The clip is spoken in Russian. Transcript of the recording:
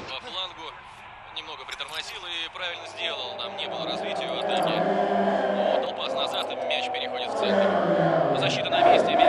один по флангу. Немного притормозил и правильно сделал. Там не было развития в атаке. толпа с назад, и мяч переходит в центр. Защита на месте.